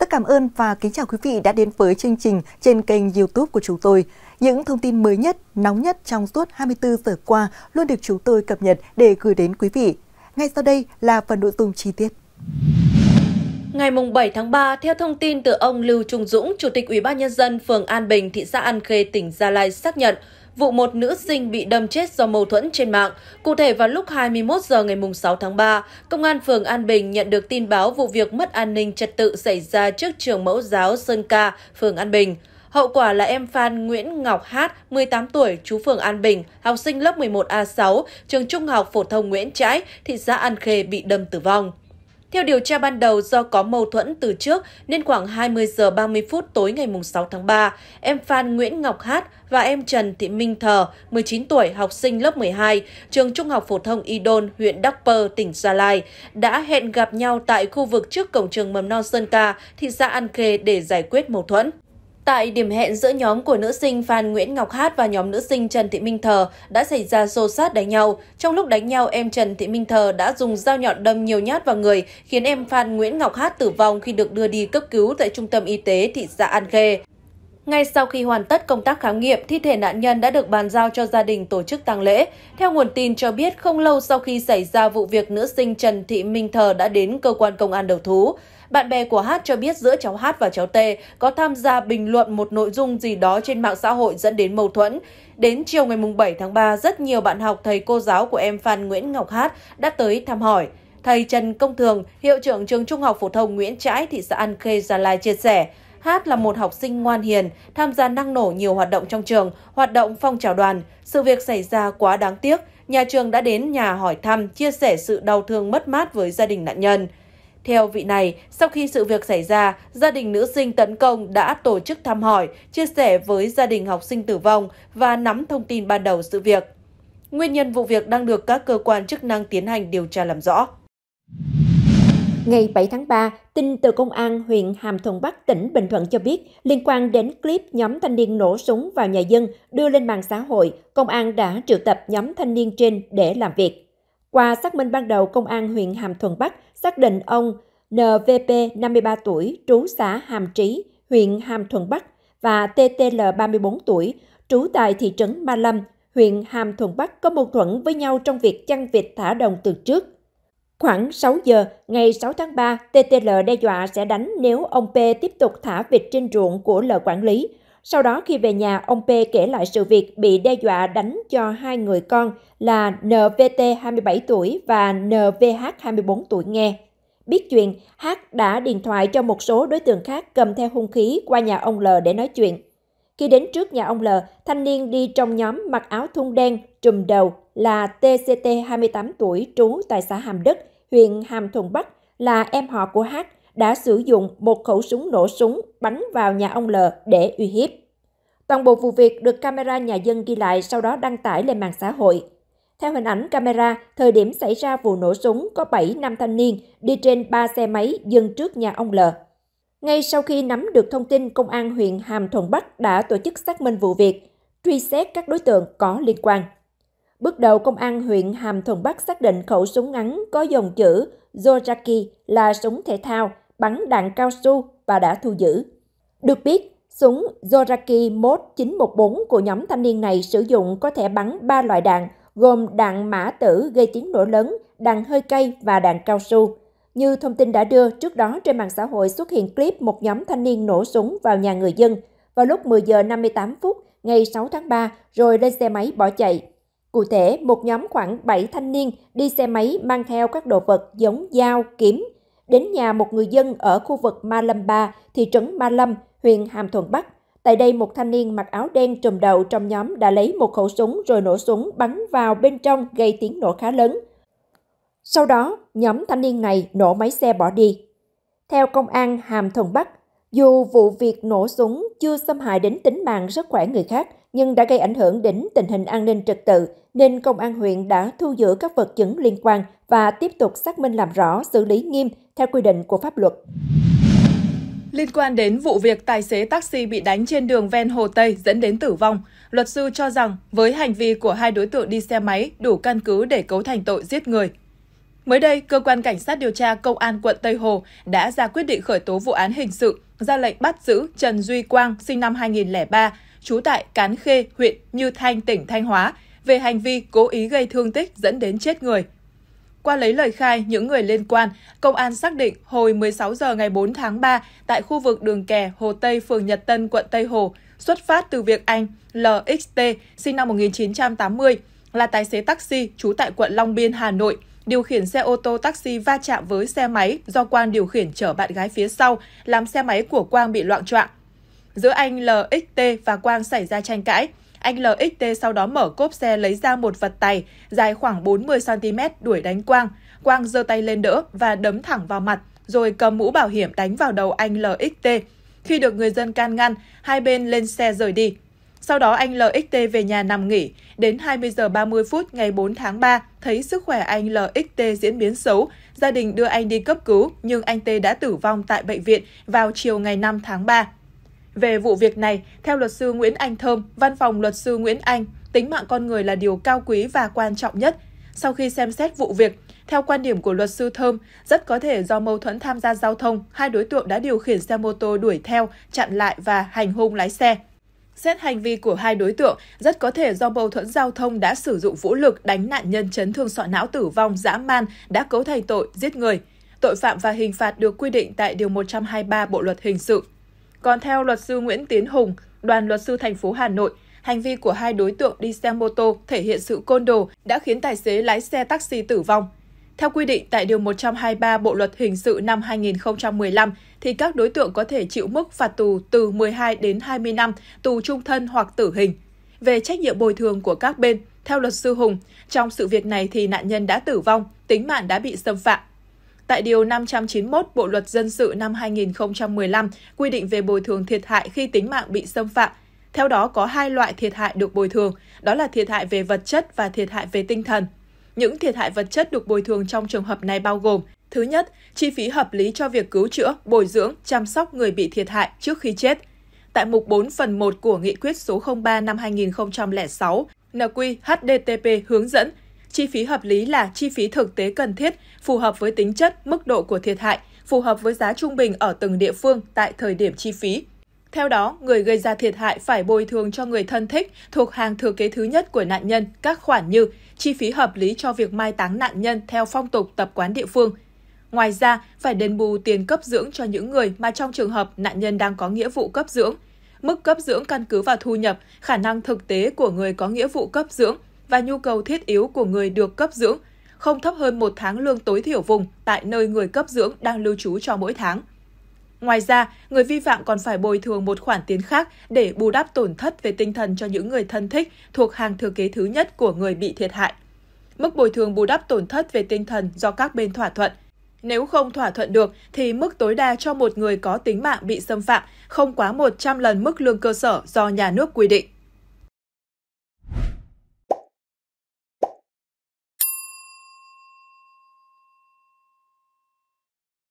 Rất cảm ơn và kính chào quý vị đã đến với chương trình trên kênh YouTube của chúng tôi. Những thông tin mới nhất, nóng nhất trong suốt 24 giờ qua luôn được chúng tôi cập nhật để gửi đến quý vị. Ngay sau đây là phần nội dung chi tiết. Ngày 7 tháng 3, theo thông tin từ ông Lưu Trung Dũng, Chủ tịch Ủy ban Nhân dân phường An Bình, thị xã An Khê, tỉnh Gia Lai xác nhận vụ một nữ sinh bị đâm chết do mâu thuẫn trên mạng. Cụ thể vào lúc 21 giờ ngày 6 tháng 3, Công an phường An Bình nhận được tin báo vụ việc mất an ninh trật tự xảy ra trước trường mẫu giáo Sơn Ca, phường An Bình. Hậu quả là em Phan Nguyễn Ngọc Hát, 18 tuổi, chú phường An Bình, học sinh lớp 11A6, trường Trung học phổ thông Nguyễn Trãi, thị xã An Khê bị đâm tử vong. Theo điều tra ban đầu, do có mâu thuẫn từ trước nên khoảng 20 giờ 30 phút tối ngày 6 tháng 3, em Phan Nguyễn Ngọc Hát và em Trần Thị Minh Thờ, 19 tuổi, học sinh lớp 12, trường Trung học phổ thông Y Đôn, huyện Đắc Pơ, tỉnh Gia Lai, đã hẹn gặp nhau tại khu vực trước cổng trường mầm non Sơn Ca, thị xã An Khê để giải quyết mâu thuẫn. Tại điểm hẹn giữa nhóm của nữ sinh Phan Nguyễn Ngọc Hát và nhóm nữ sinh Trần Thị Minh Thờ đã xảy ra xô xát đánh nhau. Trong lúc đánh nhau, em Trần Thị Minh Thờ đã dùng dao nhọn đâm nhiều nhát vào người, khiến em Phan Nguyễn Ngọc Hát tử vong khi được đưa đi cấp cứu tại trung tâm y tế thị xã An Khê. Ngay sau khi hoàn tất công tác khám nghiệm, thi thể nạn nhân đã được bàn giao cho gia đình tổ chức tang lễ. Theo nguồn tin cho biết, không lâu sau khi xảy ra vụ việc nữ sinh Trần Thị Minh Thờ đã đến cơ quan công an đầu thú. Bạn bè của Hát cho biết giữa cháu Hát và cháu T có tham gia bình luận một nội dung gì đó trên mạng xã hội dẫn đến mâu thuẫn. Đến chiều ngày 7 tháng 3, rất nhiều bạn học thầy cô giáo của em Phan Nguyễn Ngọc Hát đã tới thăm hỏi. Thầy Trần Công Thường, hiệu trưởng trường Trung học phổ thông Nguyễn Trãi, thị xã An Khê, Gia Lai chia sẻ, Hát là một học sinh ngoan hiền, tham gia năng nổ nhiều hoạt động trong trường, hoạt động phong trào đoàn. Sự việc xảy ra quá đáng tiếc, nhà trường đã đến nhà hỏi thăm, chia sẻ sự đau thương mất mát với gia đình nạn nhân. Theo vị này, sau khi sự việc xảy ra, gia đình nữ sinh tấn công đã tổ chức thăm hỏi, chia sẻ với gia đình học sinh tử vong và nắm thông tin ban đầu sự việc. Nguyên nhân vụ việc đang được các cơ quan chức năng tiến hành điều tra làm rõ. Ngày 7 tháng 3, tin từ Công an huyện Hàm Thuận Bắc, tỉnh Bình Thuận cho biết, liên quan đến clip nhóm thanh niên nổ súng vào nhà dân đưa lên mạng xã hội, công an đã triệu tập nhóm thanh niên trên để làm việc. Qua xác minh ban đầu, Công an huyện Hàm Thuận Bắc xác định ông NVP 53 tuổi, trú xã Hàm Trí, huyện Hàm Thuận Bắc và TTL 34 tuổi, trú tại thị trấn Ma Lâm, huyện Hàm Thuận Bắc có mâu thuẫn với nhau trong việc chăn vịt thả đồng từ trước. Khoảng 6 giờ, ngày 6 tháng 3, TTL đe dọa sẽ đánh nếu ông P tiếp tục thả vịt trên ruộng của L quản lý. Sau đó khi về nhà, ông P kể lại sự việc bị đe dọa đánh cho hai người con là NVT 27 tuổi và NVH 24 tuổi nghe. Biết chuyện, H đã điện thoại cho một số đối tượng khác cầm theo hung khí qua nhà ông L để nói chuyện. Khi đến trước nhà ông L, thanh niên đi trong nhóm mặc áo thun đen, trùm đầu là TCT 28 tuổi trú tại xã Hàm Đức, huyện Hàm Thuận Bắc là em họ của H đã sử dụng một khẩu súng nổ súng bắn vào nhà ông L để uy hiếp. Toàn bộ vụ việc được camera nhà dân ghi lại sau đó đăng tải lên mạng xã hội. Theo hình ảnh camera, thời điểm xảy ra vụ nổ súng có 7 nam thanh niên đi trên 3 xe máy dừng trước nhà ông L. Ngay sau khi nắm được thông tin, Công an huyện Hàm Thuận Bắc đã tổ chức xác minh vụ việc, truy xét các đối tượng có liên quan. Bước đầu, Công an huyện Hàm Thuận Bắc xác định khẩu súng ngắn có dòng chữ Zoraki là súng thể thao, bắn đạn cao su và đã thu giữ. Được biết, súng Zoraki Mod 914 của nhóm thanh niên này sử dụng có thể bắn 3 loại đạn gồm đạn mã tử gây tiếng nổ lớn, đạn hơi cay và đạn cao su. Như thông tin đã đưa, trước đó trên mạng xã hội xuất hiện clip một nhóm thanh niên nổ súng vào nhà người dân vào lúc 10 giờ 58 phút ngày 6 tháng 3 rồi lên xe máy bỏ chạy. Cụ thể, một nhóm khoảng 7 thanh niên đi xe máy mang theo các đồ vật giống dao, kiếm, đến nhà một người dân ở khu vực Ma Lâm ba thị trấn Ma Lâm, huyện Hàm Thuận Bắc. Tại đây, một thanh niên mặc áo đen trùm đầu trong nhóm đã lấy một khẩu súng rồi nổ súng bắn vào bên trong gây tiếng nổ khá lớn. Sau đó, nhóm thanh niên này nổ máy xe bỏ đi. Theo công an Hàm Thuận Bắc, dù vụ việc nổ súng chưa xâm hại đến tính mạng sức khỏe người khác, nhưng đã gây ảnh hưởng đến tình hình an ninh trật tự, nên công an huyện đã thu giữ các vật chứng liên quan và tiếp tục xác minh làm rõ, xử lý nghiêm theo quy định của pháp luật. Liên quan đến vụ việc tài xế taxi bị đánh trên đường ven Hồ Tây dẫn đến tử vong, luật sư cho rằng với hành vi của hai đối tượng đi xe máy đủ căn cứ để cấu thành tội giết người. Mới đây, Cơ quan Cảnh sát điều tra Công an quận Tây Hồ đã ra quyết định khởi tố vụ án hình sự, ra lệnh bắt giữ Trần Duy Quang, sinh năm 2003, trú tại Cán Khê, huyện Như Thanh, tỉnh Thanh Hóa, về hành vi cố ý gây thương tích dẫn đến chết người. Qua lấy lời khai những người liên quan, công an xác định hồi 16 giờ ngày 4 tháng 3 tại khu vực đường kè Hồ Tây, phường Nhật Tân, quận Tây Hồ, xuất phát từ việc anh LXT, sinh năm 1980, là tài xế taxi trú tại quận Long Biên, Hà Nội, điều khiển xe ô tô taxi va chạm với xe máy do Quang điều khiển chở bạn gái phía sau, làm xe máy của Quang bị loạn trọng. Giữa anh LXT và Quang xảy ra tranh cãi. Anh LXT sau đó mở cốp xe lấy ra một vật tay dài khoảng 40cm đuổi đánh Quang. Quang giơ tay lên đỡ và đấm thẳng vào mặt, rồi cầm mũ bảo hiểm đánh vào đầu anh LXT. Khi được người dân can ngăn, hai bên lên xe rời đi. Sau đó anh LXT về nhà nằm nghỉ. Đến 20 giờ 30 phút ngày 4 tháng 3, thấy sức khỏe anh LXT diễn biến xấu. Gia đình đưa anh đi cấp cứu, nhưng anh T đã tử vong tại bệnh viện vào chiều ngày 5 tháng 3. Về vụ việc này, theo luật sư Nguyễn Anh Thơm, văn phòng luật sư Nguyễn Anh, tính mạng con người là điều cao quý và quan trọng nhất. Sau khi xem xét vụ việc, theo quan điểm của luật sư Thơm, rất có thể do mâu thuẫn tham gia giao thông, hai đối tượng đã điều khiển xe mô tô đuổi theo, chặn lại và hành hung lái xe. Xét hành vi của hai đối tượng, rất có thể do mâu thuẫn giao thông đã sử dụng vũ lực đánh nạn nhân chấn thương sọ não tử vong dã man đã cấu thành tội giết người. Tội phạm và hình phạt được quy định tại Điều 123 Bộ Luật Hình sự. Còn theo luật sư Nguyễn Tiến Hùng, đoàn luật sư thành phố Hà Nội, hành vi của hai đối tượng đi xe mô tô thể hiện sự côn đồ đã khiến tài xế lái xe taxi tử vong. Theo quy định tại Điều 123 Bộ Luật Hình sự năm 2015, thì các đối tượng có thể chịu mức phạt tù từ 12 đến 20 năm, tù trung thân hoặc tử hình. Về trách nhiệm bồi thường của các bên, theo luật sư Hùng, trong sự việc này thì nạn nhân đã tử vong, tính mạng đã bị xâm phạm. Tại Điều 591 Bộ Luật Dân sự năm 2015 quy định về bồi thường thiệt hại khi tính mạng bị xâm phạm. Theo đó có hai loại thiệt hại được bồi thường, đó là thiệt hại về vật chất và thiệt hại về tinh thần. Những thiệt hại vật chất được bồi thường trong trường hợp này bao gồm Thứ nhất, chi phí hợp lý cho việc cứu chữa, bồi dưỡng, chăm sóc người bị thiệt hại trước khi chết. Tại mục 4 phần 1 của Nghị quyết số 03 năm 2006, NQ-HDTP hướng dẫn chi phí hợp lý là chi phí thực tế cần thiết, phù hợp với tính chất, mức độ của thiệt hại, phù hợp với giá trung bình ở từng địa phương tại thời điểm chi phí. Theo đó, người gây ra thiệt hại phải bồi thường cho người thân thích thuộc hàng thừa kế thứ nhất của nạn nhân các khoản như chi phí hợp lý cho việc mai táng nạn nhân theo phong tục tập quán địa phương. Ngoài ra, phải đền bù tiền cấp dưỡng cho những người mà trong trường hợp nạn nhân đang có nghĩa vụ cấp dưỡng. Mức cấp dưỡng căn cứ vào thu nhập, khả năng thực tế của người có nghĩa vụ cấp dưỡng và nhu cầu thiết yếu của người được cấp dưỡng, không thấp hơn một tháng lương tối thiểu vùng tại nơi người cấp dưỡng đang lưu trú cho mỗi tháng. Ngoài ra, người vi phạm còn phải bồi thường một khoản tiền khác để bù đắp tổn thất về tinh thần cho những người thân thích thuộc hàng thừa kế thứ nhất của người bị thiệt hại. Mức bồi thường bù đắp tổn thất về tinh thần do các bên thỏa thuận. Nếu không thỏa thuận được thì mức tối đa cho một người có tính mạng bị xâm phạm không quá 100 lần mức lương cơ sở do nhà nước quy định.